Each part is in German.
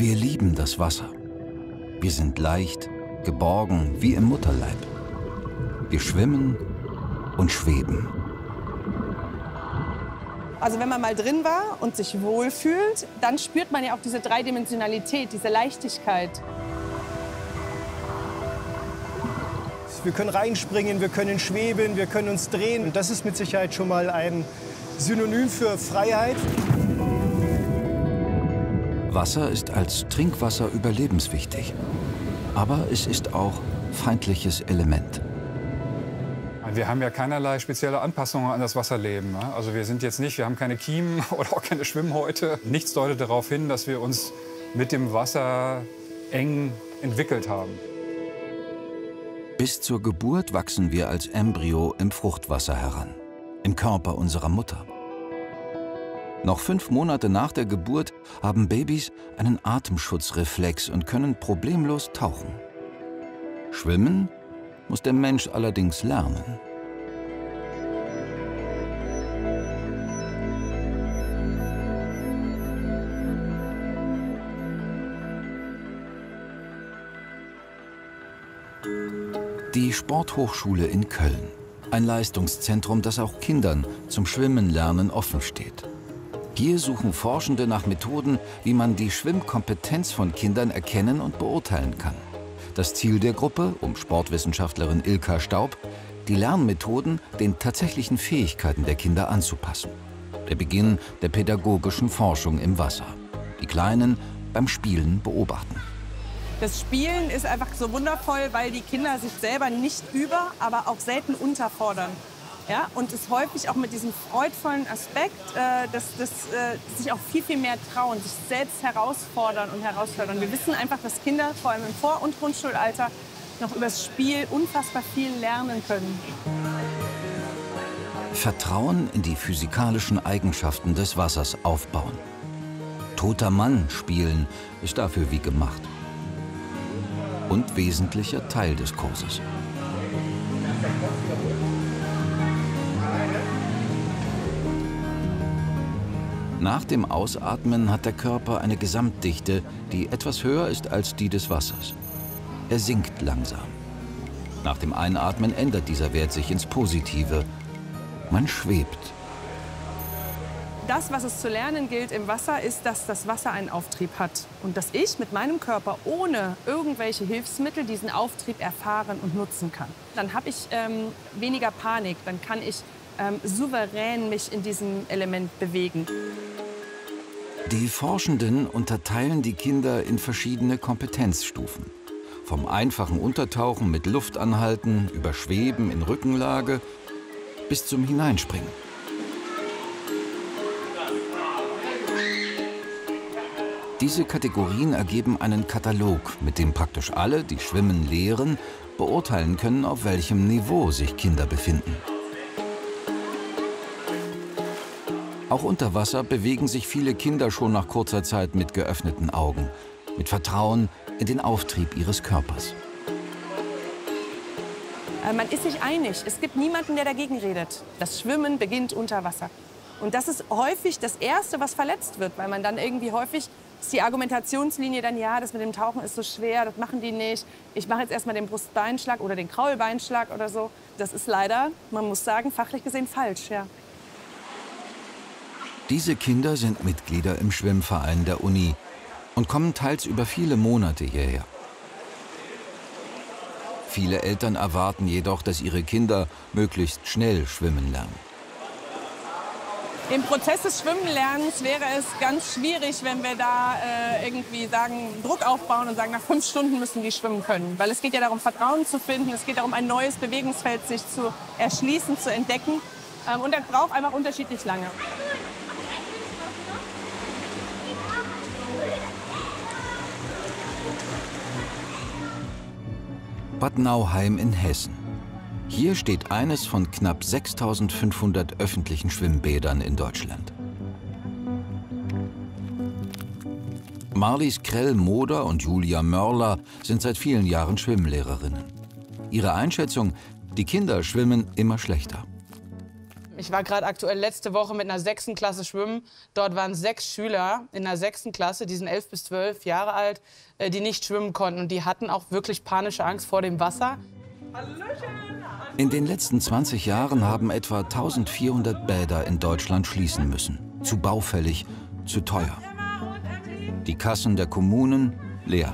Wir lieben das Wasser. Wir sind leicht, geborgen wie im Mutterleib. Wir schwimmen und schweben. Also wenn man mal drin war und sich wohlfühlt, dann spürt man ja auch diese Dreidimensionalität, diese Leichtigkeit. Wir können reinspringen, wir können schweben, wir können uns drehen. Und das ist mit Sicherheit schon mal ein Synonym für Freiheit. Wasser ist als Trinkwasser überlebenswichtig. Aber es ist auch feindliches Element. Wir haben ja keinerlei spezielle Anpassungen an das Wasserleben. Also wir sind jetzt nicht, wir haben keine Kiemen oder auch keine Schwimmhäute. Nichts deutet darauf hin, dass wir uns mit dem Wasser eng entwickelt haben. Bis zur Geburt wachsen wir als Embryo im Fruchtwasser heran, im Körper unserer Mutter. Noch fünf Monate nach der Geburt haben Babys einen Atemschutzreflex und können problemlos tauchen. Schwimmen muss der Mensch allerdings lernen. Die Sporthochschule in Köln. Ein Leistungszentrum, das auch Kindern zum Schwimmenlernen offen steht. Hier suchen Forschende nach Methoden, wie man die Schwimmkompetenz von Kindern erkennen und beurteilen kann. Das Ziel der Gruppe, um Sportwissenschaftlerin Ilka Staub, die Lernmethoden den tatsächlichen Fähigkeiten der Kinder anzupassen. Der Beginn der pädagogischen Forschung im Wasser. Die Kleinen beim Spielen beobachten. Das Spielen ist einfach so wundervoll, weil die Kinder sich selber nicht über, aber auch selten unterfordern. Ja, und es häufig auch mit diesem freudvollen Aspekt, äh, dass, dass äh, sich auch viel, viel mehr trauen, sich selbst herausfordern und herausfordern. Wir wissen einfach, dass Kinder vor allem im Vor- und Grundschulalter noch übers Spiel unfassbar viel lernen können. Vertrauen in die physikalischen Eigenschaften des Wassers aufbauen. Toter Mann spielen ist dafür wie gemacht. Und wesentlicher Teil des Kurses. Nach dem Ausatmen hat der Körper eine Gesamtdichte, die etwas höher ist als die des Wassers. Er sinkt langsam. Nach dem Einatmen ändert dieser Wert sich ins Positive. Man schwebt. Das, was es zu lernen gilt im Wasser, ist, dass das Wasser einen Auftrieb hat. Und dass ich mit meinem Körper ohne irgendwelche Hilfsmittel diesen Auftrieb erfahren und nutzen kann. Dann habe ich ähm, weniger Panik, dann kann ich ähm, souverän mich in diesem Element bewegen. Die Forschenden unterteilen die Kinder in verschiedene Kompetenzstufen. Vom einfachen Untertauchen mit Luftanhalten über Schweben in Rückenlage bis zum Hineinspringen. Diese Kategorien ergeben einen Katalog, mit dem praktisch alle, die Schwimmen lehren, beurteilen können, auf welchem Niveau sich Kinder befinden. Auch unter Wasser bewegen sich viele Kinder schon nach kurzer Zeit mit geöffneten Augen, mit Vertrauen in den Auftrieb ihres Körpers. Äh, man ist sich einig. Es gibt niemanden, der dagegen redet. Das Schwimmen beginnt unter Wasser. Und das ist häufig das Erste, was verletzt wird, weil man dann irgendwie häufig ist die Argumentationslinie dann, ja, das mit dem Tauchen ist so schwer, das machen die nicht. Ich mache jetzt erstmal den Brustbeinschlag oder den Kraulbeinschlag oder so. Das ist leider, man muss sagen, fachlich gesehen falsch, ja. Diese Kinder sind Mitglieder im Schwimmverein der Uni und kommen teils über viele Monate hierher. Viele Eltern erwarten jedoch, dass ihre Kinder möglichst schnell schwimmen lernen. Im Prozess des Schwimmenlernens wäre es ganz schwierig, wenn wir da äh, irgendwie sagen, Druck aufbauen und sagen, nach fünf Stunden müssen die schwimmen können. Weil es geht ja darum, Vertrauen zu finden, es geht darum, ein neues Bewegungsfeld sich zu erschließen, zu entdecken. Ähm, und das braucht einfach unterschiedlich lange. Bad Nauheim in Hessen. Hier steht eines von knapp 6500 öffentlichen Schwimmbädern in Deutschland. Marlies Krell-Moder und Julia Mörler sind seit vielen Jahren Schwimmlehrerinnen. Ihre Einschätzung, die Kinder schwimmen immer schlechter. Ich war gerade aktuell letzte Woche mit einer sechsten Klasse schwimmen. Dort waren sechs Schüler in der sechsten Klasse, die sind elf bis zwölf Jahre alt, äh, die nicht schwimmen konnten. Und die hatten auch wirklich panische Angst vor dem Wasser. In den letzten 20 Jahren haben etwa 1400 Bäder in Deutschland schließen müssen. Zu baufällig, zu teuer. Die Kassen der Kommunen leer.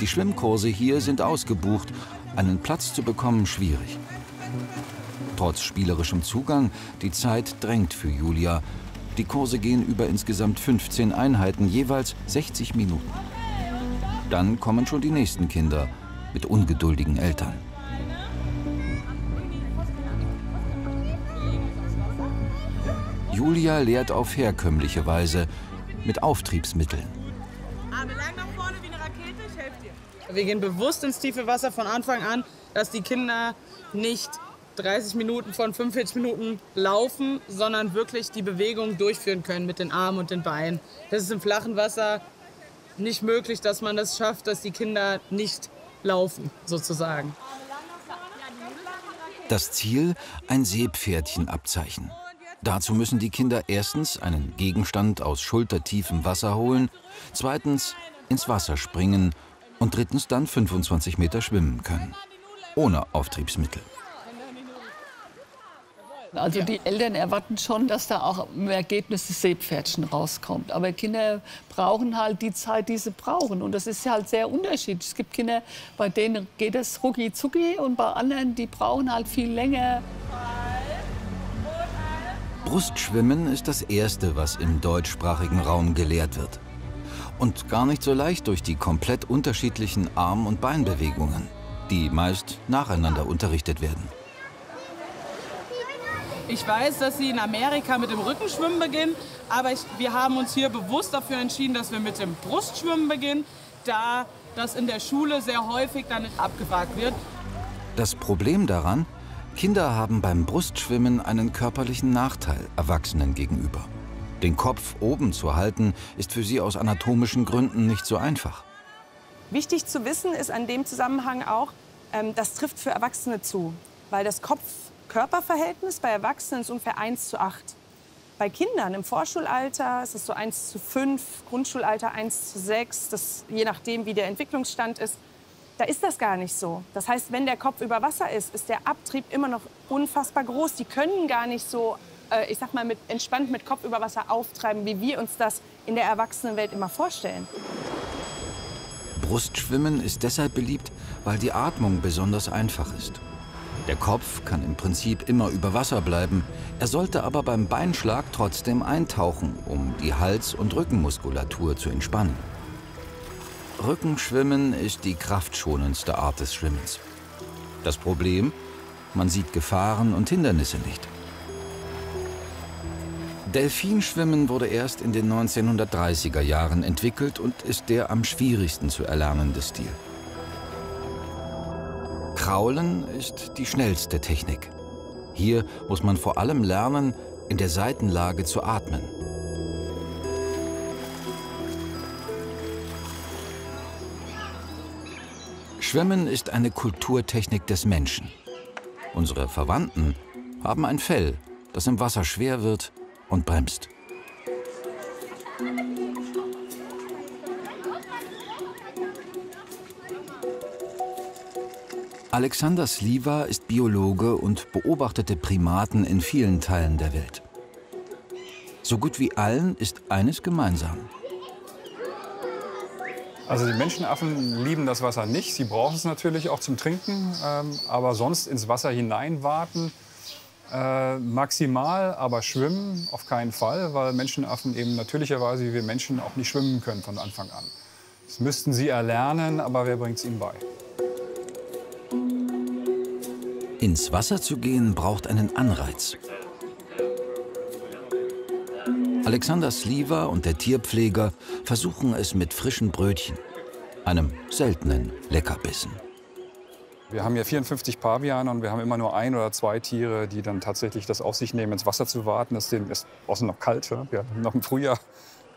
Die Schwimmkurse hier sind ausgebucht, einen Platz zu bekommen schwierig. Trotz spielerischem Zugang, die Zeit drängt für Julia. Die Kurse gehen über insgesamt 15 Einheiten, jeweils 60 Minuten. Dann kommen schon die nächsten Kinder mit ungeduldigen Eltern. Julia lehrt auf herkömmliche Weise mit Auftriebsmitteln. Wir gehen bewusst ins tiefe Wasser von Anfang an, dass die Kinder nicht 30 Minuten von 45 Minuten laufen, sondern wirklich die Bewegung durchführen können mit den Armen und den Beinen. Das ist im flachen Wasser nicht möglich, dass man das schafft, dass die Kinder nicht laufen, sozusagen. Das Ziel, ein Seepferdchenabzeichen. Dazu müssen die Kinder erstens einen Gegenstand aus schultertiefem Wasser holen, zweitens ins Wasser springen und drittens dann 25 Meter schwimmen können. Ohne Auftriebsmittel. Also die Eltern erwarten schon, dass da auch im Ergebnis das Seepferdchen rauskommt. Aber Kinder brauchen halt die Zeit, die sie brauchen. Und das ist halt sehr unterschiedlich. Es gibt Kinder, bei denen geht es rucki zucki und bei anderen, die brauchen halt viel länger. Brustschwimmen ist das Erste, was im deutschsprachigen Raum gelehrt wird. Und gar nicht so leicht durch die komplett unterschiedlichen Arm- und Beinbewegungen, die meist nacheinander unterrichtet werden. Ich weiß, dass sie in Amerika mit dem Rückenschwimmen beginnen, aber ich, wir haben uns hier bewusst dafür entschieden, dass wir mit dem Brustschwimmen beginnen, da das in der Schule sehr häufig dann abgefragt wird. Das Problem daran, Kinder haben beim Brustschwimmen einen körperlichen Nachteil Erwachsenen gegenüber. Den Kopf oben zu halten, ist für sie aus anatomischen Gründen nicht so einfach. Wichtig zu wissen ist an dem Zusammenhang auch, ähm, das trifft für Erwachsene zu, weil das Kopf-Körper-Verhältnis bei Erwachsenen ist ungefähr 1 zu 8. Bei Kindern im Vorschulalter ist es so 1 zu 5, Grundschulalter 1 zu 6, das, je nachdem, wie der Entwicklungsstand ist. Da ist das gar nicht so. Das heißt, wenn der Kopf über Wasser ist, ist der Abtrieb immer noch unfassbar groß. Die können gar nicht so, äh, ich sag mal, mit, entspannt mit Kopf über Wasser auftreiben, wie wir uns das in der Erwachsenenwelt immer vorstellen. Brustschwimmen ist deshalb beliebt, weil die Atmung besonders einfach ist. Der Kopf kann im Prinzip immer über Wasser bleiben, er sollte aber beim Beinschlag trotzdem eintauchen, um die Hals- und Rückenmuskulatur zu entspannen. Rückenschwimmen ist die kraftschonendste Art des Schwimmens. Das Problem? Man sieht Gefahren und Hindernisse nicht. Delfinschwimmen wurde erst in den 1930er Jahren entwickelt und ist der am schwierigsten zu erlernende Stil. Kraulen ist die schnellste Technik. Hier muss man vor allem lernen, in der Seitenlage zu atmen. Schwimmen ist eine Kulturtechnik des Menschen. Unsere Verwandten haben ein Fell, das im Wasser schwer wird und bremst. Alexander Sliwa ist Biologe und beobachtete Primaten in vielen Teilen der Welt. So gut wie allen ist eines gemeinsam. Also die Menschenaffen lieben das Wasser nicht. Sie brauchen es natürlich auch zum Trinken, ähm, aber sonst ins Wasser hineinwarten äh, maximal, aber schwimmen auf keinen Fall, weil Menschenaffen eben natürlicherweise wie wir Menschen auch nicht schwimmen können von Anfang an. Das müssten sie erlernen, aber wer bringt es ihnen bei? Ins Wasser zu gehen braucht einen Anreiz. Alexander Sliwa und der Tierpfleger versuchen es mit frischen Brötchen, einem seltenen Leckerbissen. Wir haben hier 54 Paviane und wir haben immer nur ein oder zwei Tiere, die dann tatsächlich das auf sich nehmen, ins Wasser zu warten. Es ist außen noch kalt, ja? noch im Frühjahr.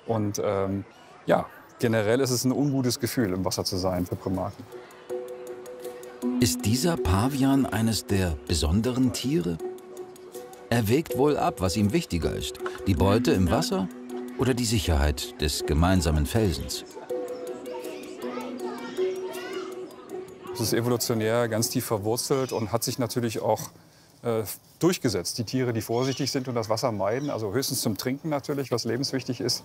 Und ähm, ja, generell ist es ein ungutes Gefühl, im Wasser zu sein für Primaten. Ist dieser Pavian eines der besonderen Tiere? Er wägt wohl ab, was ihm wichtiger ist. Die Beute im Wasser oder die Sicherheit des gemeinsamen Felsens. Es ist evolutionär ganz tief verwurzelt und hat sich natürlich auch äh, durchgesetzt. Die Tiere, die vorsichtig sind und das Wasser meiden, also höchstens zum Trinken natürlich, was lebenswichtig ist,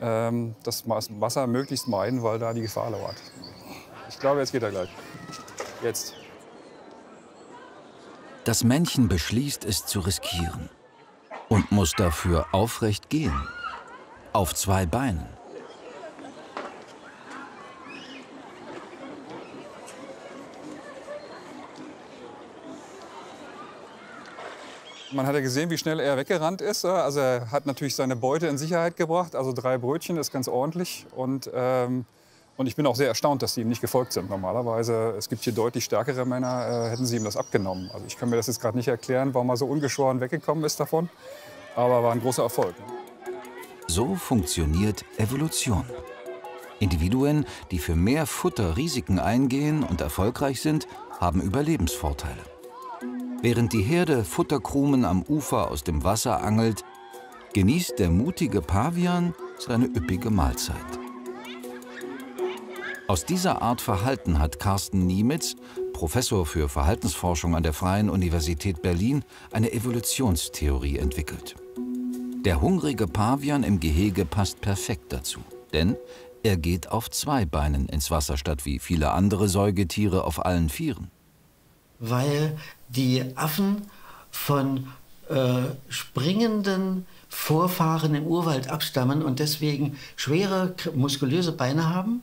ähm, das Wasser möglichst meiden, weil da die Gefahr lauert. Ich glaube, jetzt geht er gleich. Jetzt. Das Männchen beschließt, es zu riskieren und muss dafür aufrecht gehen. Auf zwei Beinen. Man hat ja gesehen, wie schnell er weggerannt ist. Also er hat natürlich seine Beute in Sicherheit gebracht. Also drei Brötchen ist ganz ordentlich. Und, ähm, und ich bin auch sehr erstaunt, dass sie ihm nicht gefolgt sind. Normalerweise, es gibt hier deutlich stärkere Männer, äh, hätten sie ihm das abgenommen. Also ich kann mir das jetzt gerade nicht erklären, warum er so ungeschoren weggekommen ist davon. Aber war ein großer Erfolg. So funktioniert Evolution. Individuen, die für mehr Futter Risiken eingehen und erfolgreich sind, haben Überlebensvorteile. Während die Herde Futterkrumen am Ufer aus dem Wasser angelt, genießt der mutige Pavian seine üppige Mahlzeit. Aus dieser Art Verhalten hat Carsten Niemitz, Professor für Verhaltensforschung an der Freien Universität Berlin, eine Evolutionstheorie entwickelt. Der hungrige Pavian im Gehege passt perfekt dazu, denn er geht auf zwei Beinen ins Wasser statt wie viele andere Säugetiere auf allen Vieren. Weil die Affen von äh, springenden Vorfahren im Urwald abstammen und deswegen schwere, muskulöse Beine haben.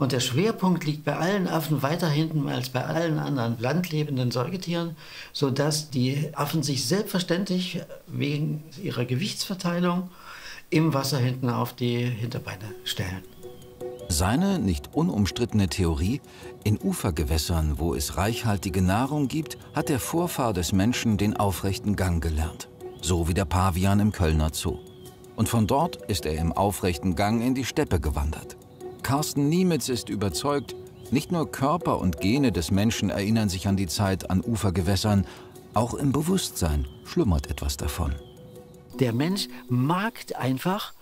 Und der Schwerpunkt liegt bei allen Affen weiter hinten als bei allen anderen landlebenden Säugetieren, sodass die Affen sich selbstverständlich wegen ihrer Gewichtsverteilung im Wasser hinten auf die Hinterbeine stellen. Seine nicht unumstrittene Theorie, in Ufergewässern, wo es reichhaltige Nahrung gibt, hat der Vorfahr des Menschen den aufrechten Gang gelernt. So wie der Pavian im Kölner Zoo. Und von dort ist er im aufrechten Gang in die Steppe gewandert. Carsten Niemitz ist überzeugt, nicht nur Körper und Gene des Menschen erinnern sich an die Zeit an Ufergewässern, auch im Bewusstsein schlummert etwas davon. Der Mensch mag einfach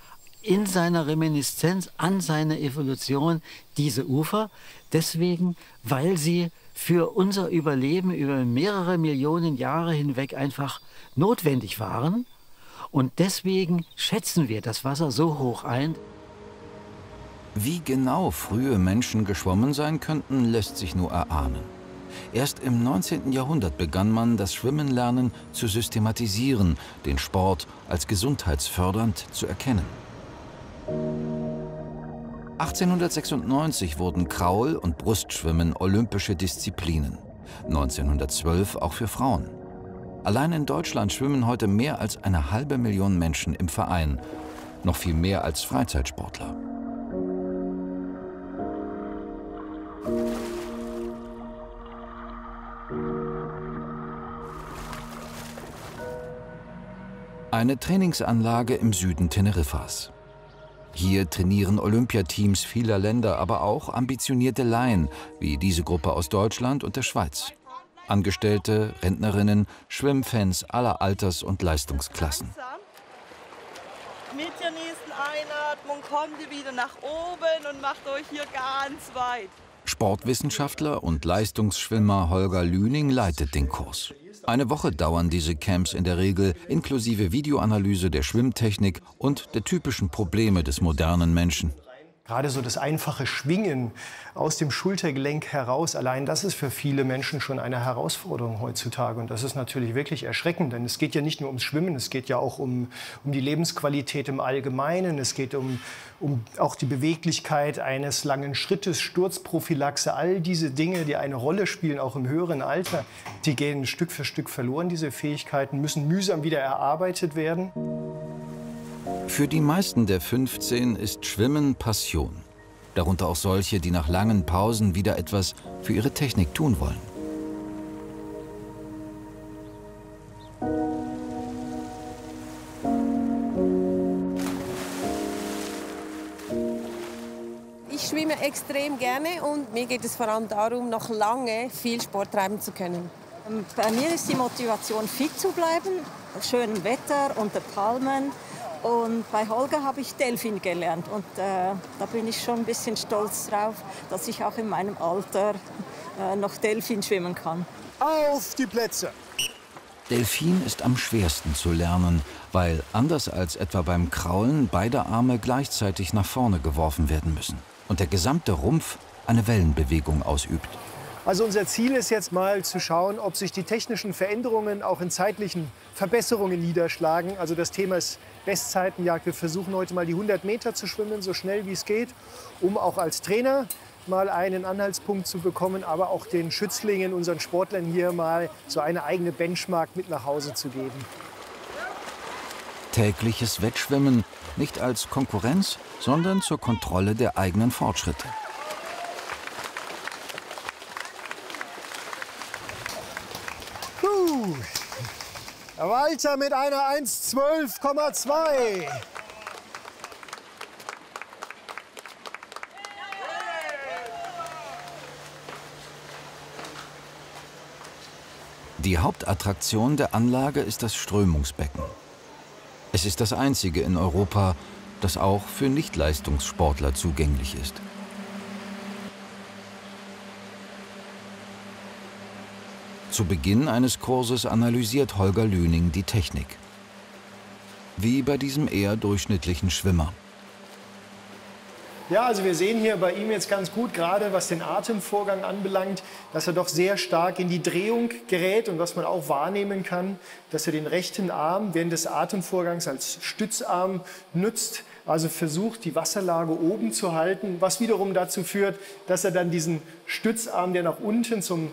in seiner Reminiszenz an seine Evolution diese Ufer. Deswegen, weil sie für unser Überleben über mehrere Millionen Jahre hinweg einfach notwendig waren. Und deswegen schätzen wir das Wasser so hoch ein. Wie genau frühe Menschen geschwommen sein könnten, lässt sich nur erahnen. Erst im 19. Jahrhundert begann man, das Schwimmenlernen zu systematisieren, den Sport als gesundheitsfördernd zu erkennen. 1896 wurden Kraul- und Brustschwimmen olympische Disziplinen. 1912 auch für Frauen. Allein in Deutschland schwimmen heute mehr als eine halbe Million Menschen im Verein. Noch viel mehr als Freizeitsportler. Eine Trainingsanlage im Süden Teneriffas. Hier trainieren Olympiateams vieler Länder, aber auch ambitionierte Laien, wie diese Gruppe aus Deutschland und der Schweiz. Angestellte, Rentnerinnen, Schwimmfans aller Alters- und Leistungsklassen. Mit der nächsten Einatmung kommt ihr wieder nach oben und macht euch hier ganz weit. Sportwissenschaftler und Leistungsschwimmer Holger Lüning leitet den Kurs. Eine Woche dauern diese Camps in der Regel, inklusive Videoanalyse der Schwimmtechnik und der typischen Probleme des modernen Menschen. Gerade so das einfache Schwingen aus dem Schultergelenk heraus, allein das ist für viele Menschen schon eine Herausforderung heutzutage. Und das ist natürlich wirklich erschreckend, denn es geht ja nicht nur ums Schwimmen, es geht ja auch um, um die Lebensqualität im Allgemeinen, es geht um, um auch die Beweglichkeit eines langen Schrittes, Sturzprophylaxe, all diese Dinge, die eine Rolle spielen, auch im höheren Alter, die gehen Stück für Stück verloren, diese Fähigkeiten, müssen mühsam wieder erarbeitet werden. Für die meisten der 15 ist Schwimmen Passion. Darunter auch solche, die nach langen Pausen wieder etwas für ihre Technik tun wollen. Ich schwimme extrem gerne und mir geht es vor allem darum, noch lange viel Sport treiben zu können. Bei mir ist die Motivation, fit zu bleiben, schönem Wetter unter Palmen. Und bei Holger habe ich Delfin gelernt. Und äh, da bin ich schon ein bisschen stolz drauf, dass ich auch in meinem Alter äh, noch Delfin schwimmen kann. Auf die Plätze! Delfin ist am schwersten zu lernen, weil anders als etwa beim Kraulen beide Arme gleichzeitig nach vorne geworfen werden müssen und der gesamte Rumpf eine Wellenbewegung ausübt. Also unser Ziel ist jetzt mal zu schauen, ob sich die technischen Veränderungen auch in zeitlichen Verbesserungen niederschlagen. Also das Thema ist Bestzeitenjagd. Wir versuchen heute mal die 100 Meter zu schwimmen, so schnell wie es geht, um auch als Trainer mal einen Anhaltspunkt zu bekommen, aber auch den Schützlingen, unseren Sportlern hier mal so eine eigene Benchmark mit nach Hause zu geben. Tägliches Wettschwimmen nicht als Konkurrenz, sondern zur Kontrolle der eigenen Fortschritte. Weiter mit einer 1,12,2. Die Hauptattraktion der Anlage ist das Strömungsbecken. Es ist das einzige in Europa, das auch für Nichtleistungssportler zugänglich ist. Zu Beginn eines Kurses analysiert Holger Lüning die Technik. Wie bei diesem eher durchschnittlichen Schwimmer. Ja, also wir sehen hier bei ihm jetzt ganz gut, gerade was den Atemvorgang anbelangt, dass er doch sehr stark in die Drehung gerät und was man auch wahrnehmen kann, dass er den rechten Arm während des Atemvorgangs als Stützarm nutzt, also versucht, die Wasserlage oben zu halten, was wiederum dazu führt, dass er dann diesen Stützarm, der nach unten zum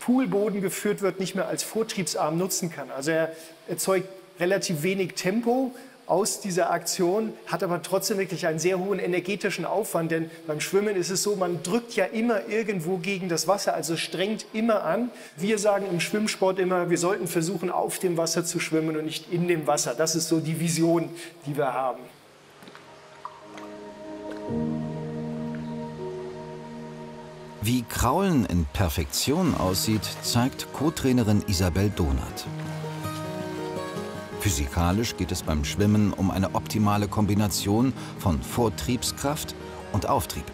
Poolboden geführt wird, nicht mehr als Vortriebsarm nutzen kann. Also er erzeugt relativ wenig Tempo aus dieser Aktion, hat aber trotzdem wirklich einen sehr hohen energetischen Aufwand, denn beim Schwimmen ist es so, man drückt ja immer irgendwo gegen das Wasser, also strengt immer an. Wir sagen im Schwimmsport immer, wir sollten versuchen, auf dem Wasser zu schwimmen und nicht in dem Wasser. Das ist so die Vision, die wir haben. Wie Kraulen in Perfektion aussieht, zeigt Co-Trainerin Isabel Donath. Physikalisch geht es beim Schwimmen um eine optimale Kombination von Vortriebskraft und Auftrieb.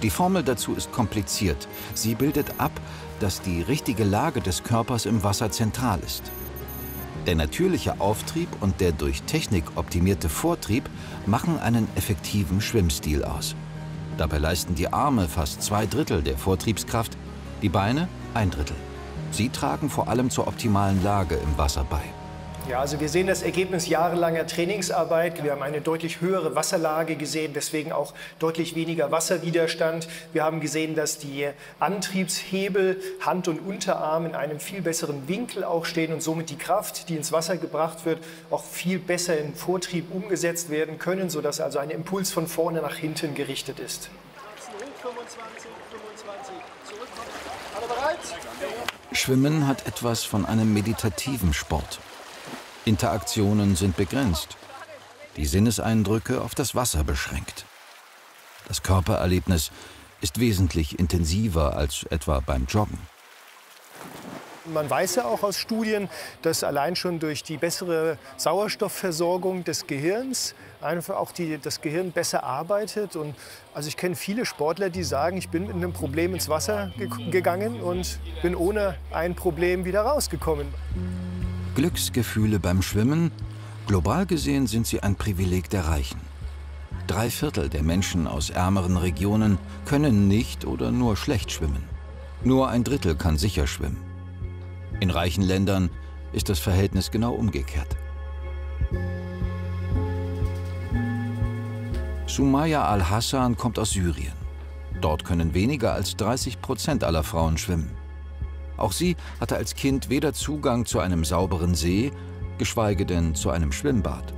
Die Formel dazu ist kompliziert. Sie bildet ab, dass die richtige Lage des Körpers im Wasser zentral ist. Der natürliche Auftrieb und der durch Technik optimierte Vortrieb machen einen effektiven Schwimmstil aus. Dabei leisten die Arme fast zwei Drittel der Vortriebskraft, die Beine ein Drittel. Sie tragen vor allem zur optimalen Lage im Wasser bei. Ja, also wir sehen das Ergebnis jahrelanger Trainingsarbeit. Wir haben eine deutlich höhere Wasserlage gesehen, deswegen auch deutlich weniger Wasserwiderstand. Wir haben gesehen, dass die Antriebshebel, Hand und Unterarm in einem viel besseren Winkel auch stehen und somit die Kraft, die ins Wasser gebracht wird, auch viel besser in Vortrieb umgesetzt werden können, sodass also ein Impuls von vorne nach hinten gerichtet ist. 25, 25, zurückkommen. Alle bereit? Schwimmen hat etwas von einem meditativen Sport. Interaktionen sind begrenzt, die Sinneseindrücke auf das Wasser beschränkt. Das Körpererlebnis ist wesentlich intensiver als etwa beim Joggen. Man weiß ja auch aus Studien, dass allein schon durch die bessere Sauerstoffversorgung des Gehirns einfach auch die, das Gehirn besser arbeitet. Und also ich kenne viele Sportler, die sagen, ich bin mit einem Problem ins Wasser ge gegangen und bin ohne ein Problem wieder rausgekommen. Glücksgefühle beim Schwimmen, global gesehen sind sie ein Privileg der Reichen. Drei Viertel der Menschen aus ärmeren Regionen können nicht oder nur schlecht schwimmen. Nur ein Drittel kann sicher schwimmen. In reichen Ländern ist das Verhältnis genau umgekehrt. Sumaya al-Hassan kommt aus Syrien. Dort können weniger als 30 Prozent aller Frauen schwimmen. Auch sie hatte als Kind weder Zugang zu einem sauberen See, geschweige denn zu einem Schwimmbad.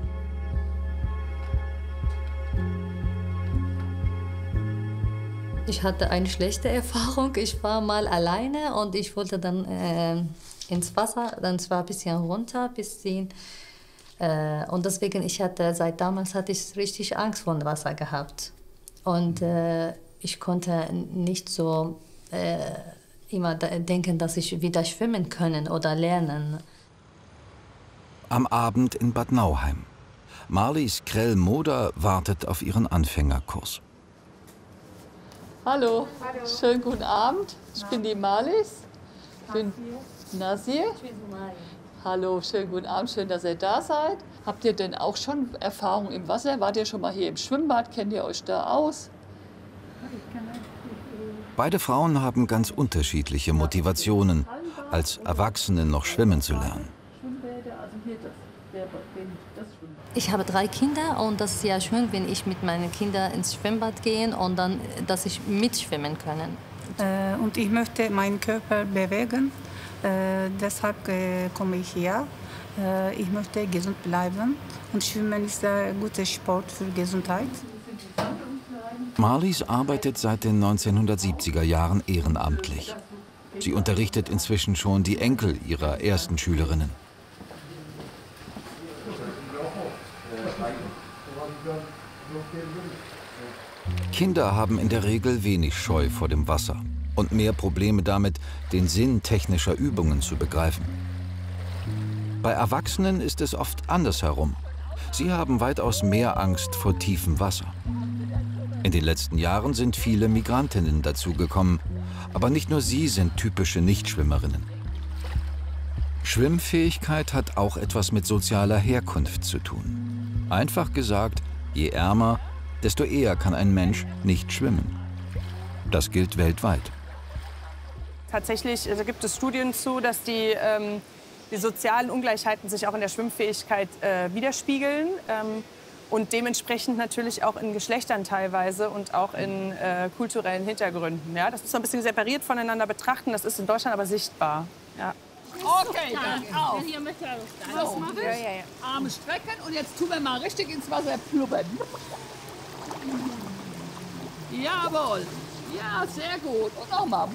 Ich hatte eine schlechte Erfahrung. Ich war mal alleine und ich wollte dann äh, ins Wasser, dann zwar ein bisschen runter, bisschen. Äh, und deswegen, ich hatte, seit damals hatte ich richtig Angst vor dem Wasser gehabt. Und äh, ich konnte nicht so äh, immer denken, dass ich wieder schwimmen können oder lernen. Am Abend in Bad Nauheim. Marlies Krell-Moder wartet auf ihren Anfängerkurs. Hallo. Hallo. schönen guten Abend. Ich bin die Marlies. Ich bin Nasir. Hallo, schönen guten Abend, schön, dass ihr da seid. Habt ihr denn auch schon Erfahrung im Wasser? Wart ihr schon mal hier im Schwimmbad? Kennt ihr euch da aus? Beide Frauen haben ganz unterschiedliche Motivationen, als Erwachsene noch schwimmen zu lernen. Ich habe drei Kinder und das ist ja schön, wenn ich mit meinen Kindern ins Schwimmbad gehe und dann, dass ich mitschwimmen kann. Äh, und ich möchte meinen Körper bewegen. Äh, deshalb äh, komme ich hier. Äh, ich möchte gesund bleiben und Schwimmen ist ein guter Sport für Gesundheit. Marlies arbeitet seit den 1970er Jahren ehrenamtlich. Sie unterrichtet inzwischen schon die Enkel ihrer ersten Schülerinnen. Kinder haben in der Regel wenig Scheu vor dem Wasser und mehr Probleme damit, den Sinn technischer Übungen zu begreifen. Bei Erwachsenen ist es oft andersherum. Sie haben weitaus mehr Angst vor tiefem Wasser. In den letzten Jahren sind viele Migrantinnen dazugekommen, aber nicht nur sie sind typische Nichtschwimmerinnen. Schwimmfähigkeit hat auch etwas mit sozialer Herkunft zu tun. Einfach gesagt, je ärmer, desto eher kann ein Mensch nicht schwimmen. Das gilt weltweit. Tatsächlich also gibt es Studien zu, dass die, ähm, die sozialen Ungleichheiten sich auch in der Schwimmfähigkeit äh, widerspiegeln. Ähm, und dementsprechend natürlich auch in Geschlechtern teilweise und auch in äh, kulturellen Hintergründen. Ja, das muss man ein bisschen separiert voneinander betrachten. Das ist in Deutschland aber sichtbar. Ja. Okay, dann auf. So, ja, ja, ja. Arme strecken und jetzt tun wir mal richtig ins Wasser plubbern. Jawohl. Ja, sehr gut. Und nochmal.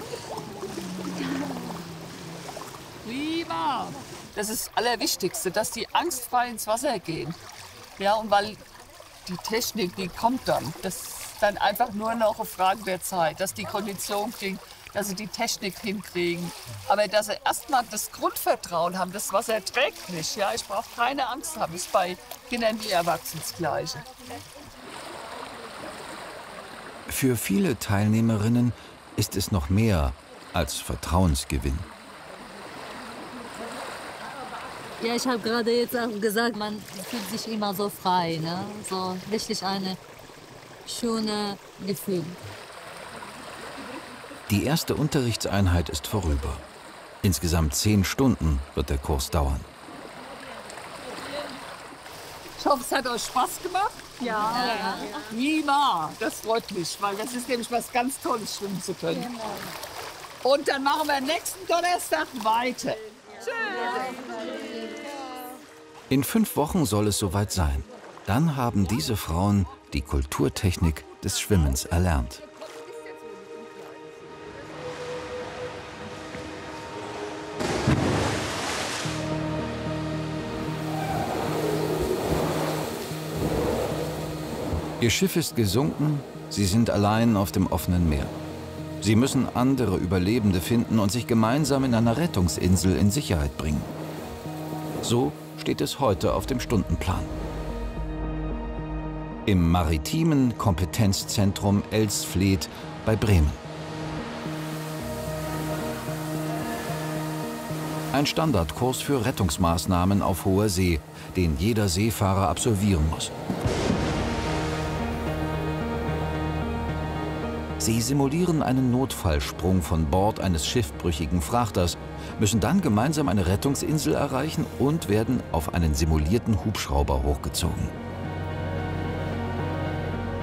Prima. Das ist das Allerwichtigste, dass die angstfrei ins Wasser gehen. Ja, und weil die Technik, die kommt dann. Das ist dann einfach nur noch eine Frage der Zeit, dass die Kondition klingt, dass sie die Technik hinkriegen. Aber dass sie erstmal das Grundvertrauen haben, das Wasser trägt mich. Ja, ich brauche keine Angst haben. Ist bei Kindern wie Erwachsenen das Gleiche. Für viele Teilnehmerinnen ist es noch mehr als Vertrauensgewinn. Ja, ich habe gerade jetzt auch gesagt, man fühlt sich immer so frei. Ne? So richtig eine schöne Gefühl. Die erste Unterrichtseinheit ist vorüber. Insgesamt zehn Stunden wird der Kurs dauern. Ich hoffe, es hat euch Spaß gemacht. Ja. ja. Prima, das freut mich, weil das ist nämlich was ganz Tolles, schwimmen zu können. Genau. Und dann machen wir nächsten Donnerstag weiter. Tschüss. In fünf Wochen soll es soweit sein. Dann haben diese Frauen die Kulturtechnik des Schwimmens erlernt. Ihr Schiff ist gesunken, sie sind allein auf dem offenen Meer. Sie müssen andere Überlebende finden und sich gemeinsam in einer Rettungsinsel in Sicherheit bringen. So steht es heute auf dem Stundenplan. Im maritimen Kompetenzzentrum Elsfleth bei Bremen. Ein Standardkurs für Rettungsmaßnahmen auf hoher See, den jeder Seefahrer absolvieren muss. Sie simulieren einen Notfallsprung von Bord eines schiffbrüchigen Frachters, müssen dann gemeinsam eine Rettungsinsel erreichen und werden auf einen simulierten Hubschrauber hochgezogen.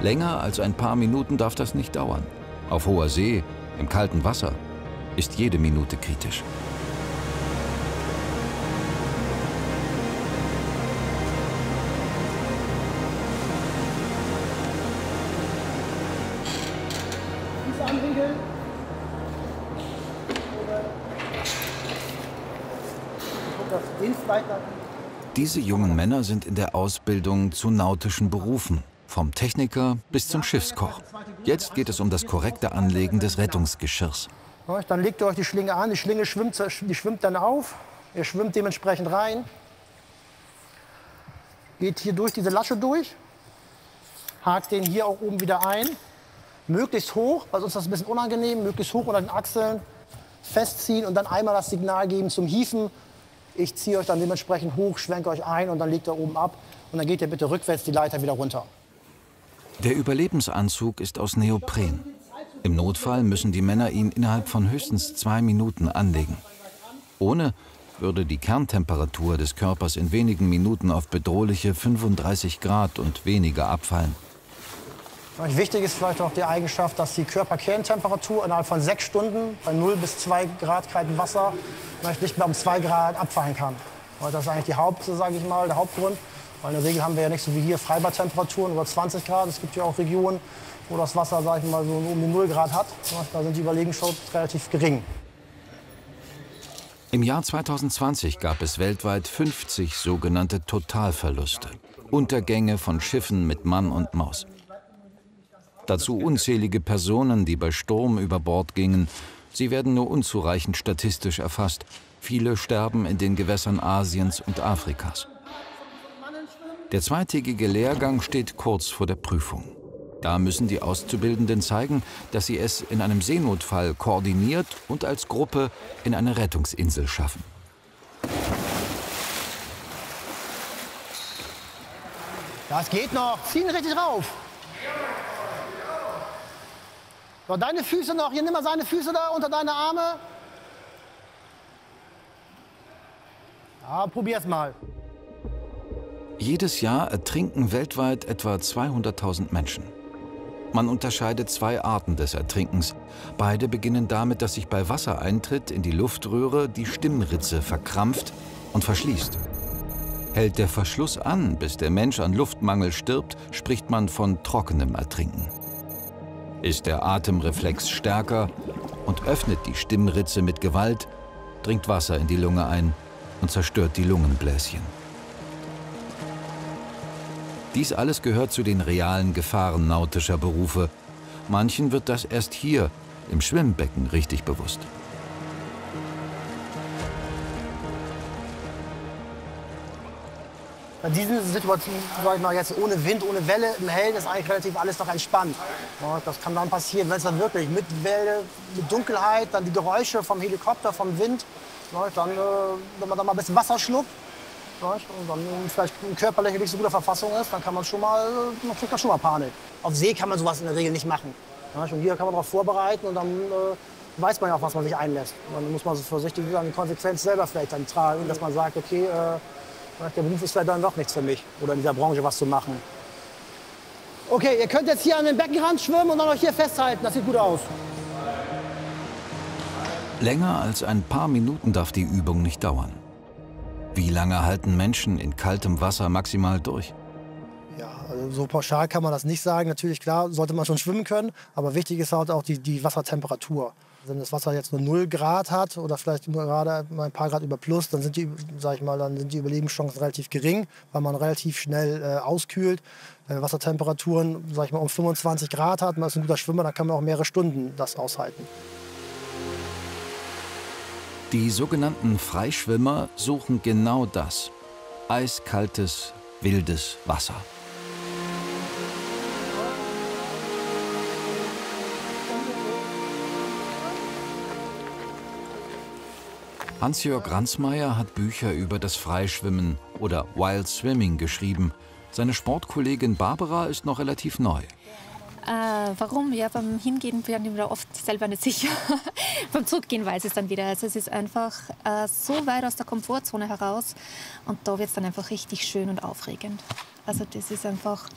Länger als ein paar Minuten darf das nicht dauern. Auf hoher See, im kalten Wasser, ist jede Minute kritisch. Diese jungen Männer sind in der Ausbildung zu nautischen Berufen, vom Techniker bis zum Schiffskoch. Jetzt geht es um das korrekte Anlegen des Rettungsgeschirrs. Dann legt ihr euch die Schlinge an, die Schlinge schwimmt, die schwimmt dann auf, ihr schwimmt dementsprechend rein, geht hier durch diese Lasche durch, hakt den hier auch oben wieder ein, möglichst hoch, weil sonst ist das ein bisschen unangenehm, möglichst hoch unter den Achseln, festziehen und dann einmal das Signal geben zum Hieven. Ich ziehe euch dann dementsprechend hoch, schwenke euch ein und dann legt ihr oben ab und dann geht ihr bitte rückwärts die Leiter wieder runter. Der Überlebensanzug ist aus Neopren. Im Notfall müssen die Männer ihn innerhalb von höchstens zwei Minuten anlegen. Ohne würde die Kerntemperatur des Körpers in wenigen Minuten auf bedrohliche 35 Grad und weniger abfallen. Wichtig ist vielleicht auch die Eigenschaft, dass die Körperkerntemperatur innerhalb von sechs Stunden bei 0 bis 2 Grad kaltem Wasser nicht mehr um 2 Grad abfallen kann. Das ist eigentlich die Haupt, sage ich mal, der Hauptgrund. Weil in der Regel haben wir ja nicht so wie hier Freibadtemperaturen über 20 Grad. Es gibt ja auch Regionen, wo das Wasser, sag ich mal, so um die 0 Grad hat. Da sind die Überlegungschancen relativ gering. Im Jahr 2020 gab es weltweit 50 sogenannte Totalverluste. Untergänge von Schiffen mit Mann und Maus. Dazu unzählige Personen, die bei Sturm über Bord gingen. Sie werden nur unzureichend statistisch erfasst. Viele sterben in den Gewässern Asiens und Afrikas. Der zweitägige Lehrgang steht kurz vor der Prüfung. Da müssen die Auszubildenden zeigen, dass sie es in einem Seenotfall koordiniert und als Gruppe in eine Rettungsinsel schaffen. Das geht noch. Ziehen richtig rauf. So, deine Füße noch. Hier nimm mal seine Füße da unter deine Arme. Ja, probier's mal. Jedes Jahr ertrinken weltweit etwa 200.000 Menschen. Man unterscheidet zwei Arten des Ertrinkens. Beide beginnen damit, dass sich bei Wassereintritt in die Luftröhre die Stimmritze verkrampft und verschließt. Hält der Verschluss an, bis der Mensch an Luftmangel stirbt, spricht man von trockenem Ertrinken. Ist der Atemreflex stärker und öffnet die Stimmritze mit Gewalt, dringt Wasser in die Lunge ein und zerstört die Lungenbläschen. Dies alles gehört zu den realen Gefahren nautischer Berufe. Manchen wird das erst hier, im Schwimmbecken, richtig bewusst. Bei diesen Situationen, sag ich mal jetzt ohne Wind, ohne Welle im Hellen, ist eigentlich relativ alles noch entspannt. das kann dann passieren, wenn es dann wirklich mit Welle, mit Dunkelheit, dann die Geräusche vom Helikopter, vom Wind, dann, äh, wenn man dann mal ein bisschen Wasser schluckt, und dann vielleicht körperlich nicht so guter Verfassung ist, dann kann man schon mal, man kriegt man schon mal Panik. Auf See kann man sowas in der Regel nicht machen. Und hier kann man darauf vorbereiten und dann äh, weiß man ja auch, was man sich einlässt. Dann muss man so vorsichtig dann die Konsequenz selber vielleicht dann tragen, dass man sagt, okay, äh, der Beruf ist vielleicht dann doch nichts für mich oder in dieser Branche was zu machen. Okay, ihr könnt jetzt hier an den Beckenrand schwimmen und dann euch hier festhalten. Das sieht gut aus. Länger als ein paar Minuten darf die Übung nicht dauern. Wie lange halten Menschen in kaltem Wasser maximal durch? Ja, also so pauschal kann man das nicht sagen. Natürlich, klar, sollte man schon schwimmen können. Aber wichtig ist halt auch die, die Wassertemperatur. Wenn das Wasser jetzt nur 0 Grad hat oder vielleicht gerade ein paar Grad über Plus, dann sind die, sag ich mal, dann sind die Überlebenschancen relativ gering, weil man relativ schnell äh, auskühlt. Wenn Wassertemperaturen, sag ich mal, um 25 Grad hat, man ist ein guter Schwimmer, dann kann man auch mehrere Stunden das aushalten. Die sogenannten Freischwimmer suchen genau das. Eiskaltes, wildes Wasser. Hans-Jörg Ransmayr hat Bücher über das Freischwimmen oder Wild Swimming geschrieben. Seine Sportkollegin Barbara ist noch relativ neu. Äh, warum? Ja, beim Hingehen werden wir oft selber nicht sicher. beim Zurückgehen weiß es dann wieder. Also es ist einfach äh, so weit aus der Komfortzone heraus und da wird es dann einfach richtig schön und aufregend. Also das ist einfach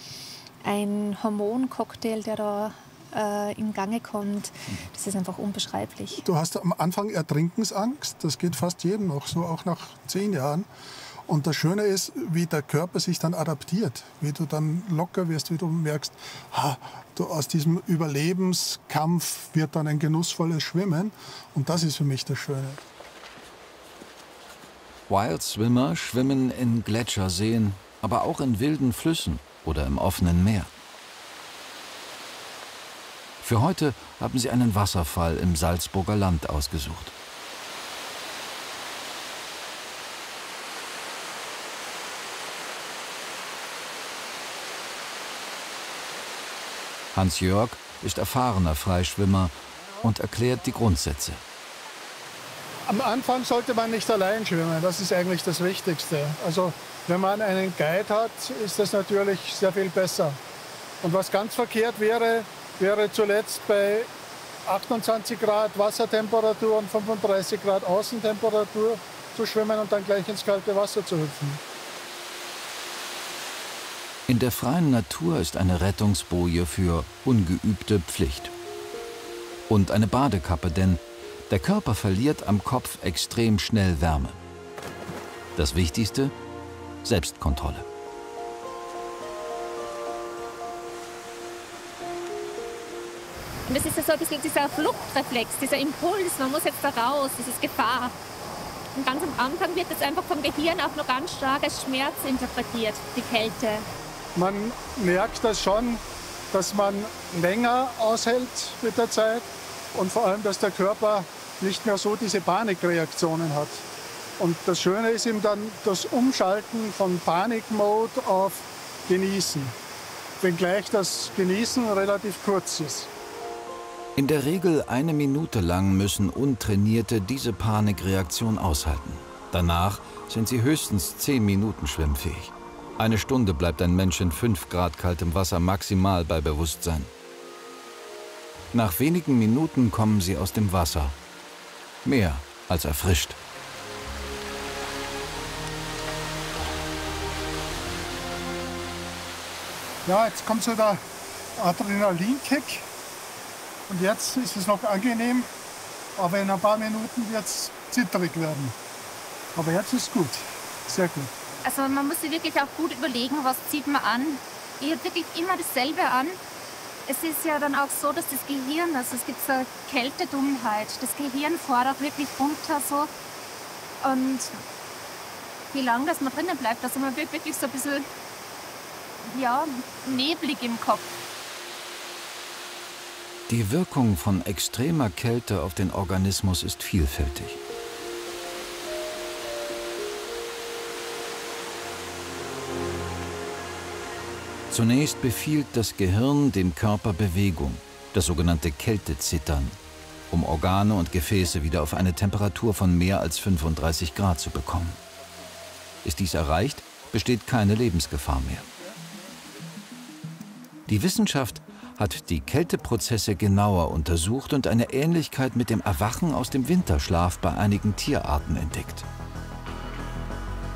ein Hormoncocktail, der da äh, in Gange kommt. Das ist einfach unbeschreiblich. Du hast am Anfang Ertrinkensangst. Das geht fast jedem noch so, auch nach zehn Jahren. Und das Schöne ist, wie der Körper sich dann adaptiert, wie du dann locker wirst, wie du merkst, ha, du, aus diesem Überlebenskampf wird dann ein genussvolles Schwimmen. Und das ist für mich das Schöne. Wild Swimmer schwimmen in Gletscherseen, aber auch in wilden Flüssen oder im offenen Meer. Für heute haben sie einen Wasserfall im Salzburger Land ausgesucht. Hans-Jörg ist erfahrener Freischwimmer und erklärt die Grundsätze. Am Anfang sollte man nicht allein schwimmen, das ist eigentlich das Wichtigste. Also wenn man einen Guide hat, ist das natürlich sehr viel besser. Und was ganz verkehrt wäre, wäre zuletzt bei 28 Grad Wassertemperatur und 35 Grad Außentemperatur zu schwimmen und dann gleich ins kalte Wasser zu hüpfen. In der freien Natur ist eine Rettungsboje für Ungeübte Pflicht. Und eine Badekappe, denn der Körper verliert am Kopf extrem schnell Wärme. Das Wichtigste? Selbstkontrolle. Und das ist ja so ein bisschen dieser Fluchtreflex, dieser Impuls, man muss jetzt da raus, das ist Gefahr. Und ganz am Anfang wird das einfach vom Gehirn auch noch ganz stark als Schmerz interpretiert, die Kälte. Man merkt das schon, dass man länger aushält mit der Zeit und vor allem, dass der Körper nicht mehr so diese Panikreaktionen hat. Und das Schöne ist eben dann das Umschalten von Panikmode auf Genießen, wenngleich das Genießen relativ kurz ist. In der Regel eine Minute lang müssen Untrainierte diese Panikreaktion aushalten. Danach sind sie höchstens zehn Minuten schwimmfähig. Eine Stunde bleibt ein Mensch in 5 Grad kaltem Wasser maximal bei Bewusstsein. Nach wenigen Minuten kommen sie aus dem Wasser. Mehr als erfrischt. Ja, jetzt kommt so der Adrenalinkick. Und jetzt ist es noch angenehm, aber in ein paar Minuten wird es zittrig werden. Aber jetzt ist gut, sehr gut. Also man muss sich wirklich auch gut überlegen, was zieht man an. Ich habe wirklich immer dasselbe an. Es ist ja dann auch so, dass das Gehirn, also es gibt so Kältedummheit, das Gehirn fordert wirklich runter so. Und wie lange das man drinnen bleibt, also man wird wirklich so ein bisschen ja, neblig im Kopf. Die Wirkung von extremer Kälte auf den Organismus ist vielfältig. Zunächst befiehlt das Gehirn dem Körper Bewegung, das sogenannte Kältezittern, um Organe und Gefäße wieder auf eine Temperatur von mehr als 35 Grad zu bekommen. Ist dies erreicht, besteht keine Lebensgefahr mehr. Die Wissenschaft hat die Kälteprozesse genauer untersucht und eine Ähnlichkeit mit dem Erwachen aus dem Winterschlaf bei einigen Tierarten entdeckt.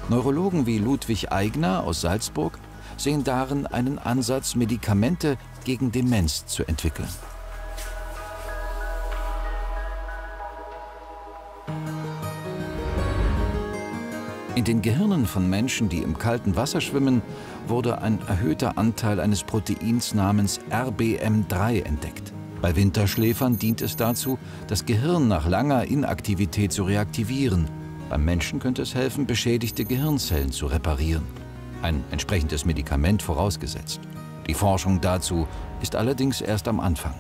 Neurologen wie Ludwig Eigner aus Salzburg sehen darin einen Ansatz, Medikamente gegen Demenz zu entwickeln. In den Gehirnen von Menschen, die im kalten Wasser schwimmen, wurde ein erhöhter Anteil eines Proteins namens RBM3 entdeckt. Bei Winterschläfern dient es dazu, das Gehirn nach langer Inaktivität zu reaktivieren. Beim Menschen könnte es helfen, beschädigte Gehirnzellen zu reparieren. Ein entsprechendes Medikament vorausgesetzt. Die Forschung dazu ist allerdings erst am Anfang.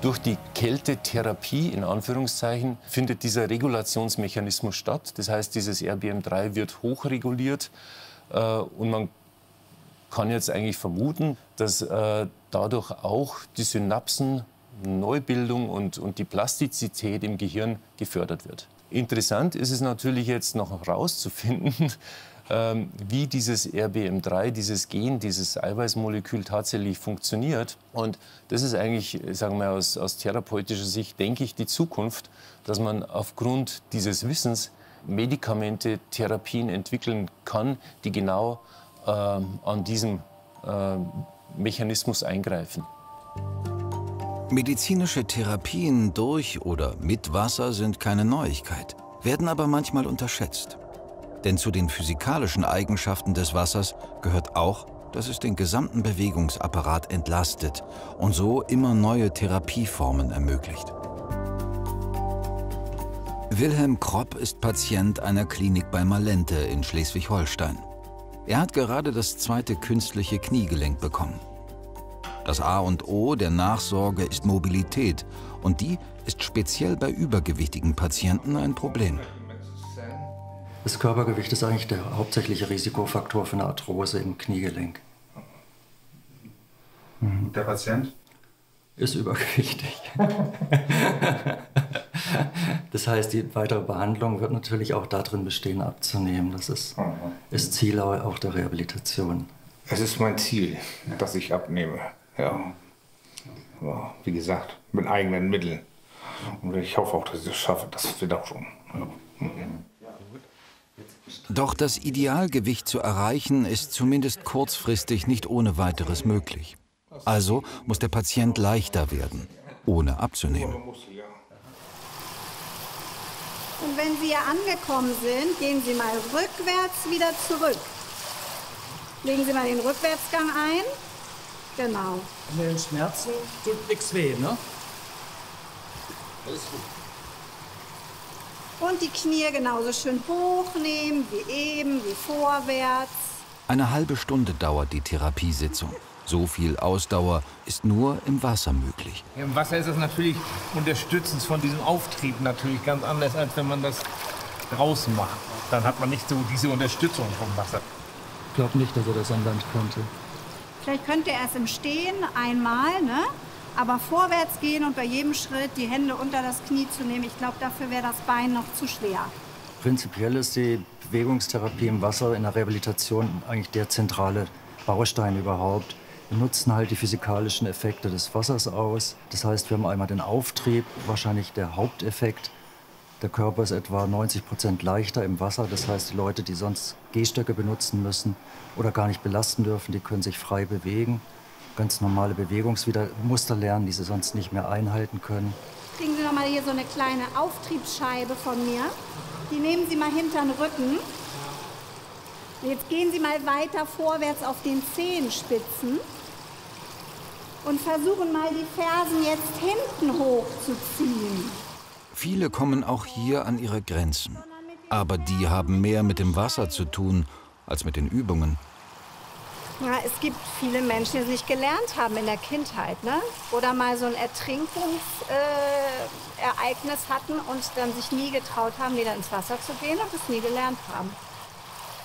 Durch die Kältetherapie in Anführungszeichen findet dieser Regulationsmechanismus statt. Das heißt, dieses RBM3 wird hochreguliert äh, und man kann jetzt eigentlich vermuten, dass äh, dadurch auch die Synapsen, Neubildung und, und die Plastizität im Gehirn gefördert wird. Interessant ist es natürlich jetzt noch herauszufinden, wie dieses RBM3, dieses Gen, dieses Eiweißmolekül tatsächlich funktioniert. Und das ist eigentlich, sagen wir aus, aus therapeutischer Sicht, denke ich, die Zukunft, dass man aufgrund dieses Wissens Medikamente, Therapien entwickeln kann, die genau äh, an diesem äh, Mechanismus eingreifen. Medizinische Therapien durch oder mit Wasser sind keine Neuigkeit, werden aber manchmal unterschätzt. Denn zu den physikalischen Eigenschaften des Wassers gehört auch, dass es den gesamten Bewegungsapparat entlastet und so immer neue Therapieformen ermöglicht. Wilhelm Kropp ist Patient einer Klinik bei Malente in Schleswig-Holstein. Er hat gerade das zweite künstliche Kniegelenk bekommen. Das A und O der Nachsorge ist Mobilität und die ist speziell bei übergewichtigen Patienten ein Problem. Das Körpergewicht ist eigentlich der hauptsächliche Risikofaktor für eine Arthrose im Kniegelenk. Der Patient? Ist übergewichtig. das heißt, die weitere Behandlung wird natürlich auch darin bestehen, abzunehmen. Das ist, ist Ziel auch der Rehabilitation. Es ist mein Ziel, dass ich abnehme. Ja. Wie gesagt, mit eigenen Mitteln. Und ich hoffe auch, dass ich es schaffe. Das wird auch schon. Ja. Doch das Idealgewicht zu erreichen, ist zumindest kurzfristig nicht ohne weiteres möglich. Also muss der Patient leichter werden, ohne abzunehmen. Und wenn Sie hier angekommen sind, gehen Sie mal rückwärts wieder zurück. Legen Sie mal den Rückwärtsgang ein. Genau. Mit den Schmerzen tut nichts weh, ne? Alles gut. Und die Knie genauso schön hochnehmen wie eben, wie vorwärts. Eine halbe Stunde dauert die Therapiesitzung. So viel Ausdauer ist nur im Wasser möglich. Im Wasser ist es natürlich unterstützend von diesem Auftrieb natürlich ganz anders, als wenn man das draußen macht. Dann hat man nicht so diese Unterstützung vom Wasser. Ich glaube nicht, dass er das an Land konnte. Vielleicht könnte er es im Stehen einmal, ne? Aber vorwärts gehen und bei jedem Schritt die Hände unter das Knie zu nehmen, ich glaube, dafür wäre das Bein noch zu schwer. Prinzipiell ist die Bewegungstherapie im Wasser in der Rehabilitation eigentlich der zentrale Baustein überhaupt. Wir nutzen halt die physikalischen Effekte des Wassers aus. Das heißt, wir haben einmal den Auftrieb, wahrscheinlich der Haupteffekt. Der Körper ist etwa 90 Prozent leichter im Wasser. Das heißt, die Leute, die sonst Gehstöcke benutzen müssen oder gar nicht belasten dürfen, die können sich frei bewegen. Ganz normale Bewegungsmuster lernen, die sie sonst nicht mehr einhalten können. Kriegen Sie noch mal hier so eine kleine Auftriebsscheibe von mir. Die nehmen Sie mal hinter den Rücken. Jetzt gehen Sie mal weiter vorwärts auf den Zehenspitzen und versuchen mal die Fersen jetzt hinten hochzuziehen. Viele kommen auch hier an ihre Grenzen. Aber die haben mehr mit dem Wasser zu tun als mit den Übungen. Ja, es gibt viele Menschen, die es nicht gelernt haben in der Kindheit, ne? Oder mal so ein Ertrinkungsereignis äh, hatten und dann sich nie getraut haben, wieder ins Wasser zu gehen und es nie gelernt haben.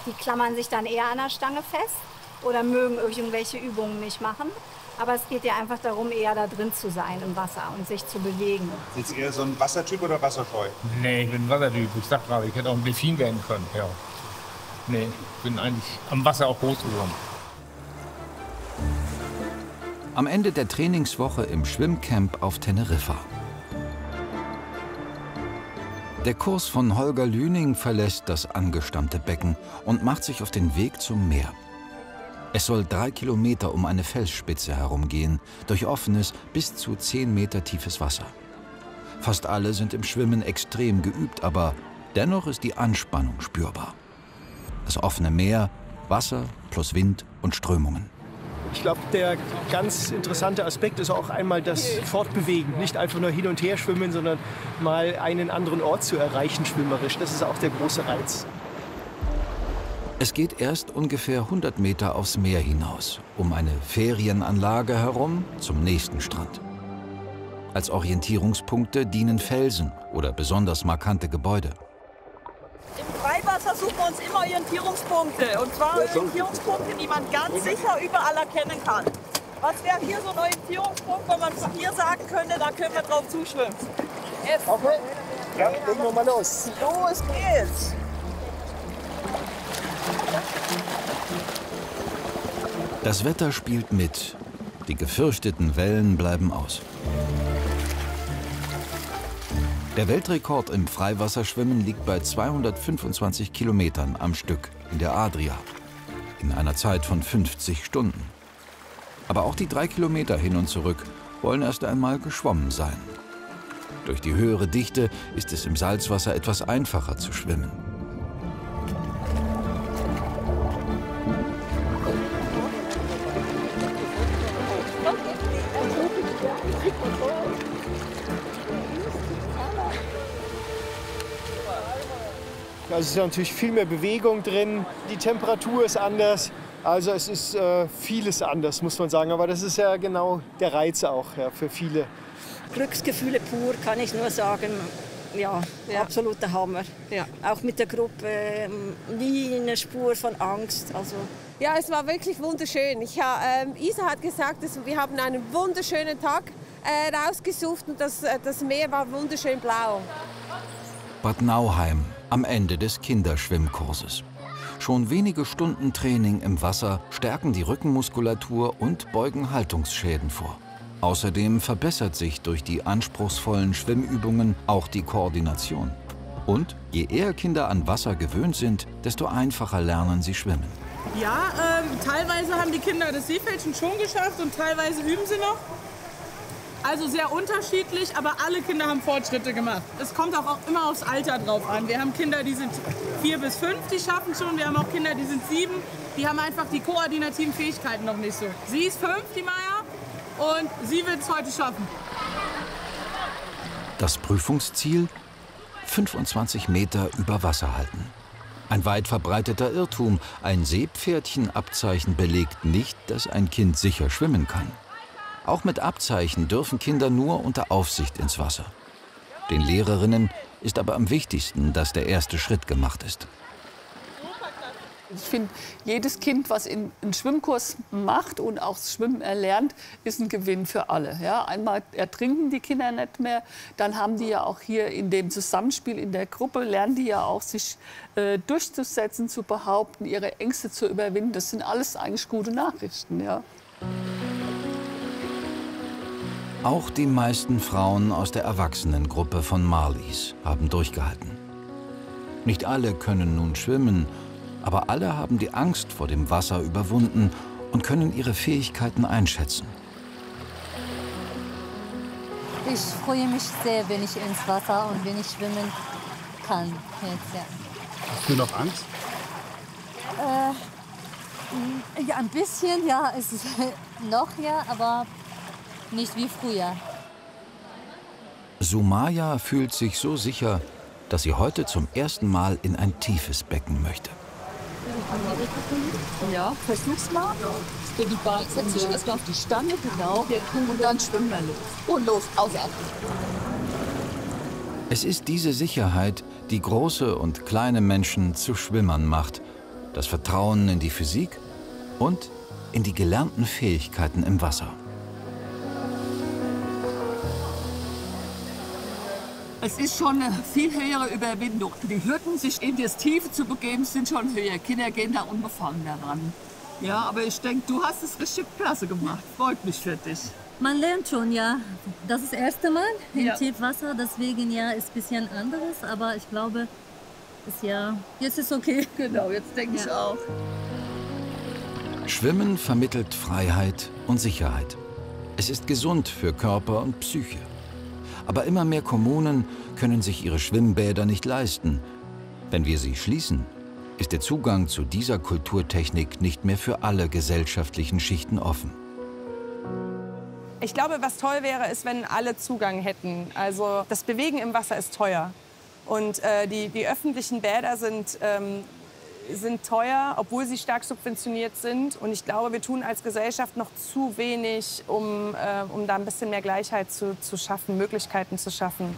Die klammern sich dann eher an der Stange fest oder mögen irgendwelche Übungen nicht machen. Aber es geht ja einfach darum, eher da drin zu sein im Wasser und sich zu bewegen. Sind Sie eher so ein Wassertyp oder Wasserscheu? Nee, ich bin ein Wassertyp. Ich sag gerade, ich hätte auch ein Delfin werden können. Ja. Nee, ich bin eigentlich am Wasser auch groß geworden. Am Ende der Trainingswoche im Schwimmcamp auf Teneriffa. Der Kurs von Holger Lüning verlässt das angestammte Becken und macht sich auf den Weg zum Meer. Es soll drei Kilometer um eine Felsspitze herumgehen, durch offenes, bis zu zehn Meter tiefes Wasser. Fast alle sind im Schwimmen extrem geübt, aber dennoch ist die Anspannung spürbar. Das offene Meer, Wasser plus Wind und Strömungen. Ich glaube, der ganz interessante Aspekt ist auch einmal das Fortbewegen. Nicht einfach nur hin und her schwimmen, sondern mal einen anderen Ort zu erreichen schwimmerisch. Das ist auch der große Reiz. Es geht erst ungefähr 100 Meter aufs Meer hinaus, um eine Ferienanlage herum zum nächsten Strand. Als Orientierungspunkte dienen Felsen oder besonders markante Gebäude. Im Freiwasser suchen wir uns immer Orientierungspunkte. Und zwar Orientierungspunkte, die man ganz sicher überall erkennen kann. Was wäre hier so ein Orientierungspunkt, wo man von hier sagen könnte, da können wir drauf zuschwimmen? Jetzt. Okay, ja, legen wir mal los. Los geht's. Das Wetter spielt mit. Die gefürchteten Wellen bleiben aus. Der Weltrekord im Freiwasserschwimmen liegt bei 225 Kilometern am Stück in der Adria. In einer Zeit von 50 Stunden. Aber auch die drei Kilometer hin und zurück wollen erst einmal geschwommen sein. Durch die höhere Dichte ist es im Salzwasser etwas einfacher zu schwimmen. Also es ist natürlich viel mehr Bewegung drin, die Temperatur ist anders. Also es ist äh, vieles anders, muss man sagen. Aber das ist ja genau der Reiz auch ja, für viele. Glücksgefühle pur, kann ich nur sagen. Ja, Ja. absoluter Hammer. Ja. Auch mit der Gruppe, ähm, nie eine Spur von Angst. Also Ja, es war wirklich wunderschön. Ich, ha- ähm, Isa hat gesagt, dass wir haben einen wunderschönen Tag äh, rausgesucht und das, äh, das Meer war wunderschön blau. Bad Nauheim am Ende des Kinderschwimmkurses. Schon wenige Stunden Training im Wasser stärken die Rückenmuskulatur und beugen Haltungsschäden vor. Außerdem verbessert sich durch die anspruchsvollen Schwimmübungen auch die Koordination. Und je eher Kinder an Wasser gewöhnt sind, desto einfacher lernen sie schwimmen. Ja, ähm, teilweise haben die Kinder das Seepferdchen schon geschafft und teilweise üben sie noch. Also sehr unterschiedlich, aber alle Kinder haben Fortschritte gemacht. Es kommt auch, immer aufs Alter drauf an. Wir haben Kinder, die sind vier bis fünf, die schaffen schon. Wir haben auch Kinder, die sind sieben. Die haben einfach die koordinativen Fähigkeiten noch nicht so. Sie ist fünf, die Maya, und sie wird es heute schaffen. Das Prüfungsziel? 25 Meter über Wasser halten. Ein weit verbreiteter Irrtum. Ein Seepferdchenabzeichen belegt nicht, dass ein Kind sicher schwimmen kann. Auch mit Abzeichen dürfen Kinder nur unter Aufsicht ins Wasser. Den Lehrerinnen ist aber am wichtigsten, dass der erste Schritt gemacht ist. Ich finde, jedes Kind, was in einen Schwimmkurs macht und auch Schwimmen erlernt, ist ein Gewinn für alle. Ja, einmal ertrinken die Kinder nicht mehr, dann haben die ja auch hier in dem Zusammenspiel in der Gruppe, lernen die ja auch, sich äh, durchzusetzen, zu behaupten, ihre Ängste zu überwinden. Das sind alles eigentlich gute Nachrichten. Ja. Auch die meisten Frauen aus der Erwachsenengruppe von Marlies haben durchgehalten. Nicht alle können nun schwimmen, aber alle haben die Angst vor dem Wasser überwunden und können ihre Fähigkeiten einschätzen. Ich freue mich sehr, wenn ich ins Wasser und wenn ich schwimmen kann. Jetzt, ja. Hast du noch Angst? Äh, ja, ein bisschen, ja, es ist noch ja, aber nicht wie früher. Sumaya fühlt sich so sicher, dass sie heute zum ersten Mal in ein tiefes Becken möchte. Ja, versuch's mal. Für die Bahn setz dich erstmal auf die Stange, genau. Und dann schwimmen wir los. Und los, ausatmen. Es ist diese Sicherheit, die große und kleine Menschen zu Schwimmern macht. Das Vertrauen in die Physik und in die gelernten Fähigkeiten im Wasser. Es ist schon eine viel höhere Überwindung. Die Hürden, sich in das Tiefe zu begeben, sind schon höher. Kinder gehen da unbefangener ran. Ja, aber ich denke, du hast es richtig klasse gemacht. Freut mich für dich. Man lernt schon, ja. Das ist das erste Mal im Ja. Tiefwasser, deswegen ja ist ein bisschen anderes, aber ich glaube, ist ja, jetzt ist okay. Genau, jetzt denke ich auch. Schwimmen vermittelt Freiheit und Sicherheit. Es ist gesund für Körper und Psyche. Aber immer mehr Kommunen können sich ihre Schwimmbäder nicht leisten. Wenn wir sie schließen, ist der Zugang zu dieser Kulturtechnik nicht mehr für alle gesellschaftlichen Schichten offen. Ich glaube, was toll wäre, ist, wenn alle Zugang hätten. Also das Bewegen im Wasser ist teuer. Und äh, die, die öffentlichen Bäder sind, ähm, sind teuer, obwohl sie stark subventioniert sind. Und ich glaube, wir tun als Gesellschaft noch zu wenig, um, äh, um da ein bisschen mehr Gleichheit zu, zu schaffen, Möglichkeiten zu schaffen.